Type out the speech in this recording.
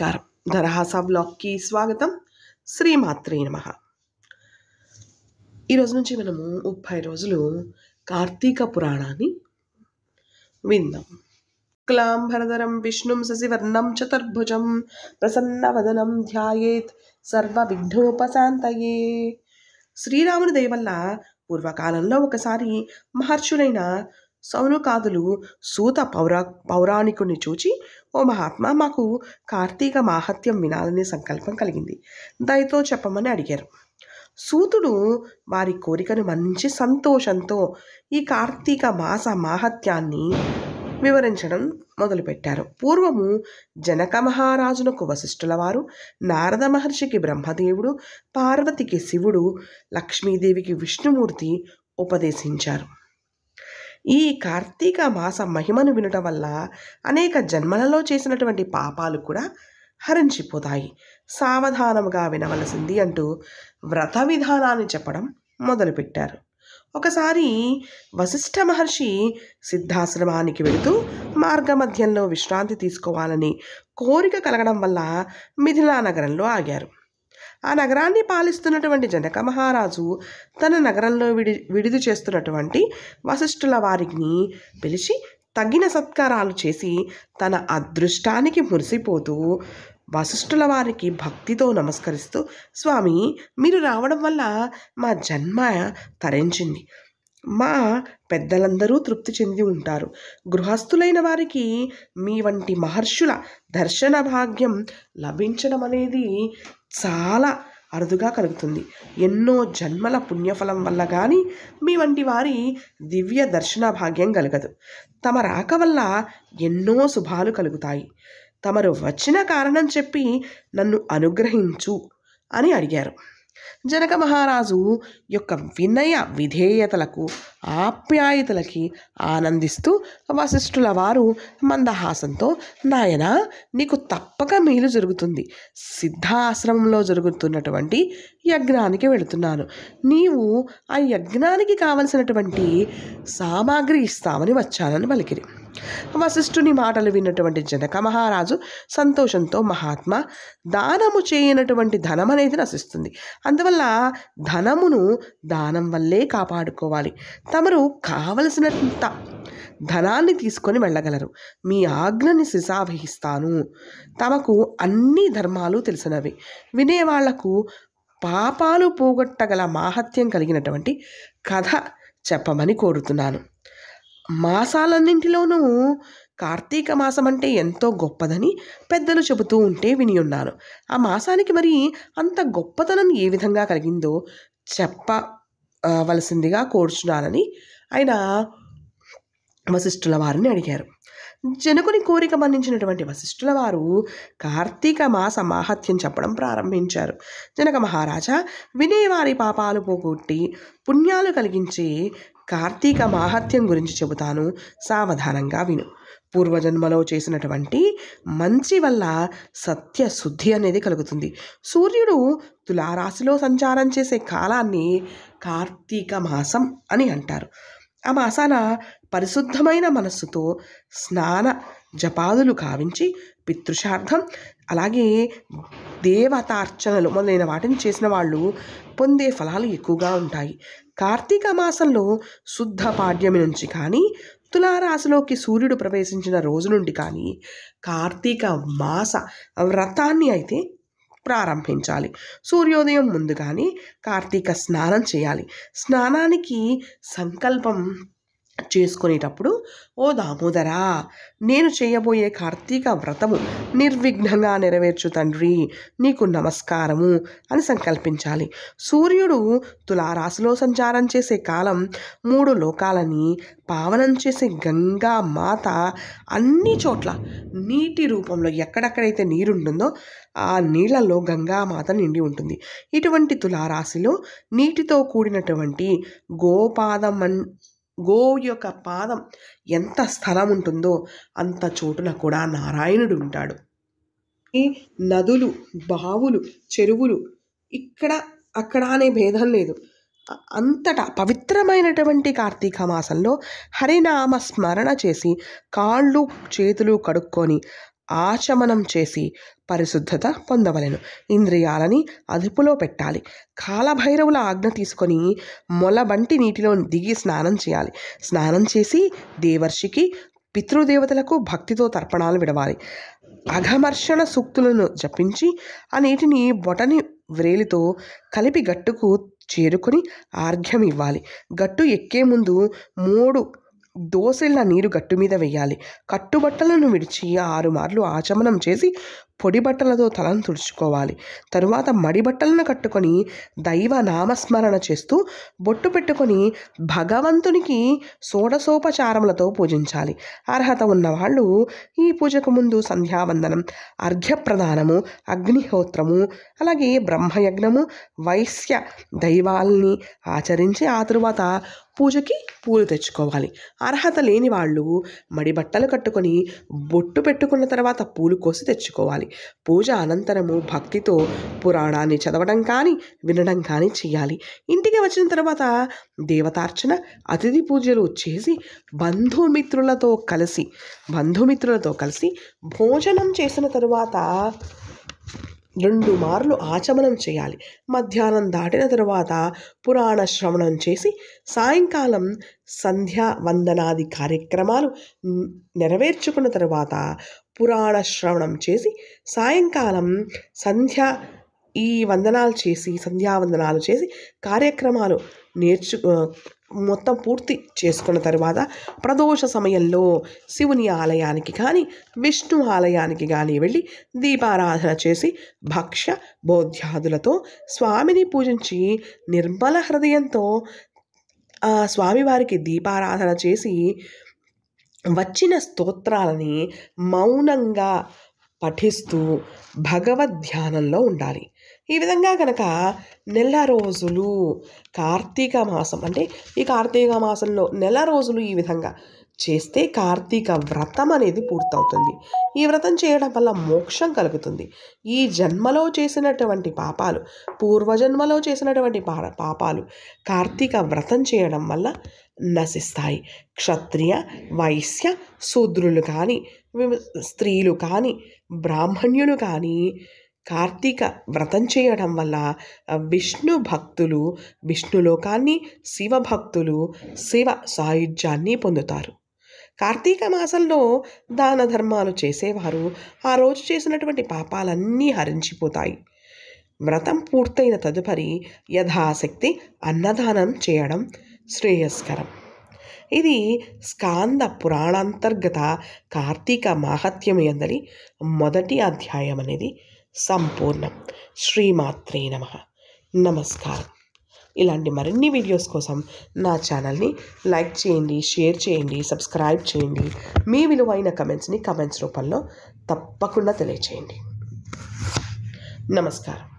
నమస్కారం. దరహాసా బ్లాగ్కి స్వాగతం. శ్రీమాత్రే నమ. ఈరోజు నుంచి మనము ముప్పై రోజులు కార్తీక పురాణాన్ని విందాం. క్లాంబరధరం విష్ణుం శశివర్ణం చతుర్భుజం ప్రసన్నవదనం ధ్యాయేత్ సర్వ విఘ్నోపశాంతయే శ్రీరాముని దయవల్ల పూర్వకాలంలో ఒకసారి మహర్షులైన సౌనకాదులు సూత పౌరా పౌరాణికుని చూచి ఓ మహాత్మా మాకు కార్తీక మాహత్యం వినాలనే సంకల్పం కలిగింది. దయతో చెప్పమని అడిగారు. సూతుడు వారి కోరికను మంచి సంతోషంతో ఈ కార్తీక మాస మాహత్యాన్ని వివరించడం మొదలుపెట్టారు. పూర్వము జనక మహారాజునకు వశిష్ఠుల వారు నారద మహర్షికి బ్రహ్మదేవుడు పార్వతికి శివుడు లక్ష్మీదేవికి విష్ణుమూర్తి ఉపదేశించారు. ఈ కార్తీక మాస మహిమను వినటం వల్ల అనేక జన్మలలో చేసినటువంటి పాపాలు కూడా హరించిపోతాయి. సావధానముగా వినవలసింది అంటూ వ్రత విధానాన్ని చెప్పడం మొదలుపెట్టారు. ఒకసారి వశిష్ఠ మహర్షి సిద్ధాశ్రమానికి వెళుతూ మార్గమధ్యంలో విశ్రాంతి తీసుకోవాలని కోరిక కలగడం వల్ల మిథిలా నగరంలో ఆగారు. ఆ నగరాన్ని పాలిస్తున్నటువంటి జనక మహారాజు తన నగరంలో విడి విడిది చేస్తున్నటువంటి వశిష్ఠుల వారిని పిలిచి తగిన సత్కారాలు చేసి తన అదృష్టానికి మురిసిపోతూ వశిష్ఠుల వారికి భక్తితో నమస్కరిస్తూ స్వామి మీరు రావడం వల్ల మా జన్మ తరించింది. మా పెద్దలందరూ తృప్తి చెంది ఉంటారు. గృహస్థులైన వారికి మీ వంటి మహర్షుల దర్శన భాగ్యం లభించడం అనేది చాలా అరుదుగా కలుగుతుంది. ఎన్నో జన్మల పుణ్యఫలం వల్ల కానీ మీ వంటి వారి దివ్య దర్శన భాగ్యం కలగదు. తమ రాక వల్ల ఎన్నో శుభాలు కలుగుతాయి. తమరు వచ్చిన కారణం చెప్పి నన్ను అనుగ్రహించు అని అడిగారు. జనక మహారాజు యొక్క వినయ విధేయతలకు ఆప్యాయతలకి ఆనందిస్తూ వశిష్ఠుల వారు మందహాసంతో నాయన నీకు తప్పక మేలు జరుగుతుంది. సిద్ధాశ్రమంలో జరుగుతున్నటువంటి యజ్ఞానికి వెళుతున్నాను. నీవు ఆ యజ్ఞానికి కావలసినటువంటి సామాగ్రి ఇస్తామని వచ్చానని పలికిరి. వశిష్ఠుని మాటలు విన్నటువంటి జనక మహారాజు సంతోషంతో మహాత్మ దానము చేయనటువంటి ధనం అనేది నశిస్తుంది. అందువల్ల ధనమును దానం వల్లే కాపాడుకోవాలి. తమరు కావలసినంత ధనాన్ని తీసుకొని వెళ్ళగలరు. మీ ఆజ్ఞని శిశావహిస్తాను. తమకు అన్ని ధర్మాలు తెలిసినవి. వినేవాళ్ళకు పాపాలు పోగొట్టగల మాహత్యం కలిగినటువంటి కథ చెప్పమని కోరుతున్నాను. మాసాలన్నింటిలోనూ కార్తీక మాసం అంటే ఎంతో గొప్పదని పెద్దలు చెబుతూ ఉంటే విని ఉన్నాను ఆ మాసానికి మరి అంత గొప్పతనం ఏ విధంగా కలిగిందో చెప్పవలసిందిగా కోరుచున్నానని. ఆయన వశిష్ఠుల వారిని అడిగారు. జనకుని కోరిక మన్నించినటువంటి వశిష్ఠుల వారు కార్తీక మాస మాహత్యం చెప్పడం ప్రారంభించారు. జనక మహారాజా వినేవారి పాపాలు పోగొట్టి పుణ్యాలు కలిగించే కార్తీక మాహత్యం గురించి చెబుతాను. సావధానంగా విను. పూర్వజన్మలో చేసినటువంటి మంచి వల్ల సత్యశుద్ధి అనేది కలుగుతుంది. సూర్యుడు తులారాశిలో సంచారం చేసే కాలాన్ని కార్తీక మాసం అని అంటారు. ఆ మాసాన పరిశుద్ధమైన మనస్సుతో స్నాన జపాదులు కావించి పితృశార్థం అలాగే దేవతార్చనలు మొదలైన వాటిని చేసిన వాళ్ళు పొందే ఫలాలు ఎక్కువగా ఉంటాయి. కార్తీక మాసంలో శుద్ధ పాడ్యమి నుంచి కానీ తులారాశిలోకి సూర్యుడు ప్రవేశించిన రోజు నుండి కానీ కార్తీక మాస వ్రతాన్ని అయితే ప్రారంభించాలి. సూర్యోదయం ముందుగానే కార్తీక స్నానం చేయాలి. స్నానానికి సంకల్పం చేసుకునేటప్పుడు ఓ దామోదరా నేను చేయబోయే కార్తీక వ్రతము నిర్విఘ్నంగా నెరవేర్చు తండ్రి నీకు నమస్కారము అని సంకల్పించాలి. సూర్యుడు తులారాశిలో సంచారం చేసే కాలం మూడు లోకాలని పావనం చేసే గంగా మాత అన్ని చోట్ల నీటి రూపంలో ఎక్కడెక్కడైతే నీరుంటుందో ఆ నీళ్ళలో గంగామాత నిండి ఉంటుంది. ఇటువంటి తులారాశిలో నీటితో కూడినటువంటి గోపాదం గో యొక్క పాదం ఎంత స్థలం ఉంటుందో అంత చోటున కూడా నారాయణుడు ఉంటాడు ఈ నదులు బావులు చెరువులు ఇక్కడ అక్కడ అనే భేదం లేదు. అంతటా పవిత్రమైనటువంటి కార్తీక మాసంలో హరినామ స్మరణ చేసి కాళ్ళు చేతులు కడుక్కొని ఆచమనం చేసి పరిశుద్ధత పొందవలెను. ఇంద్రియాలని అదుపులో పెట్టాలి. కాలభైరవుల ఆజ్ఞ తీసుకొని మొలబంటి నీటిలో దిగి స్నానం చేయాలి. స్నానం చేసి దేవర్షికి పితృదేవతలకు భక్తితో తర్పణాలు విడవాలి. అఘమర్షణ సూక్తులను జపించి ఆ నీటిని బొటని వ్రేలితో కలిపి గట్టుకు చేరుకొని ఆర్ఘ్యం ఇవ్వాలి గట్టు ఎక్కే ముందు మూడు దోసెళ్ళ నీరు గట్టు మీద వెయ్యాలి. కట్టుబట్టలను విడిచి ఆరు మార్లు ఆచమనం చేసి పొడి బట్టలతో తలను తుడుచుకోవాలి. తరువాత మడి బట్టలను కట్టుకొని దైవ నామస్మరణ చేస్తూ బొట్టు పెట్టుకొని భగవంతునికి షోడసోపచారములతో పూజించాలి. అర్హత ఉన్నవాళ్ళు ఈ పూజకు ముందు సంధ్యావందనం అర్ఘ్యప్రదానము అగ్నిహోత్రము అలాగే బ్రహ్మయజ్ఞము వైశ్య దైవాల్ని ఆచరించి ఆ తరువాత పూజకి పూలు తెచ్చుకోవాలి. అర్హత లేని వాళ్ళు మడి బట్టలు కట్టుకొని బొట్టు పెట్టుకున్న తర్వాత పూలు కోసి తెచ్చుకోవాలి. పూజ అనంతరము భక్తితో పురాణాన్ని చదవడం కానీ వినడం కానీ చేయాలి. ఇంటికి వచ్చిన తర్వాత దేవతార్చన అతిథి పూజలు చేసి బంధుమిత్రులతో కలిసి బంధుమిత్రులతో కలిసి భోజనం చేసిన తరువాత రెండు మార్లు ఆచమనం చేయాలి. మధ్యాహ్నం దాటిన తరువాత పురాణ శ్రవణం చేసి సాయంకాలం సంధ్యా వందనాది కార్యక్రమాలు నెరవేర్చుకున్న తర్వాత పురాణ శ్రవణం చేసి సాయంకాలం సంధ్య ఈ వందనాలు చేసి సంధ్యావందనాలు చేసి కార్యక్రమాలు నేర్చు మొత్తం పూర్తి చేసుకున్న తర్వాత ప్రదోష సమయంలో శివుని ఆలయానికి కానీ విష్ణు ఆలయానికి కానీ వెళ్ళి దీపారాధన చేసి భక్ష్య బోధ్యాదులతో స్వామిని పూజించి నిర్మల హృదయంతో స్వామివారికి దీపారాధన చేసి వచ్చిన స్తోత్రాలని మౌనంగా పఠిస్తూ భగవద్ ధ్యానంలో ఉండాలి. ఈ విధంగా కనుక నెల రోజులు కార్తీక మాసం అంటే ఈ కార్తీక మాసంలో నెల రోజులు ఈ విధంగా చేస్తే కార్తీక వ్రతం అనేది పూర్తవుతుంది. ఈ వ్రతం చేయడం వల్ల మోక్షం కలుగుతుంది. ఈ జన్మలో చేసినటువంటి పాపాలు పూర్వజన్మలో చేసినటువంటి పా పాపాలు కార్తీక వ్రతం చేయడం వల్ల నశిస్తాయి. క్షత్రియ వైశ్య శూద్రులు కానీ స్త్రీలు కానీ బ్రాహ్మణ్యులు కానీ కార్తీక వ్రతం చేయడం వల్ల విష్ణు భక్తులు విష్ణులోకాన్ని శివ భక్తులు శివ సాయుధ్యాన్ని పొందుతారు. కార్తీక మాసంలో దాన ధర్మాలు చేసేవారు. ఆ రోజు చేసినటువంటి పాపాలన్నీ హరించిపోతాయి. వ్రతం పూర్తయిన తదుపరి యథాశక్తి అన్నదానం చేయడం శ్రేయస్కరం. ఇది స్కాంద పురాణాంతర్గత కార్తీక మాహత్యం ఎందలి మొదటి అధ్యాయం అనేది సంపూర్ణం. శ్రీమాత్రే నమ. నమస్కారం. ఇలాంటి మరిన్ని వీడియోస్ కోసం నా ఛానల్ని లైక్ చేయండి షేర్ చేయండి సబ్స్క్రైబ్ చేయండి. మీ విలువైన కమెంట్స్ని కమెంట్స్ రూపంలో తప్పకుండా తెలియచేయండి. నమస్కారం.